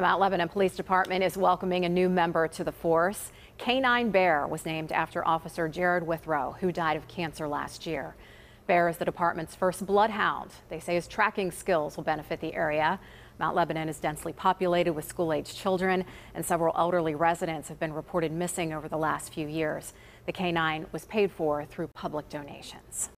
The Mount Lebanon Police Department is welcoming a new member to the force. K9 Bear was named after Officer Jerod Withrow, who died of cancer last year. Bear is the department's first bloodhound. They say his tracking skills will benefit the area. Mount Lebanon is densely populated with school-aged children, and several elderly residents have been reported missing over the last few years. The K9 was paid for through public donations.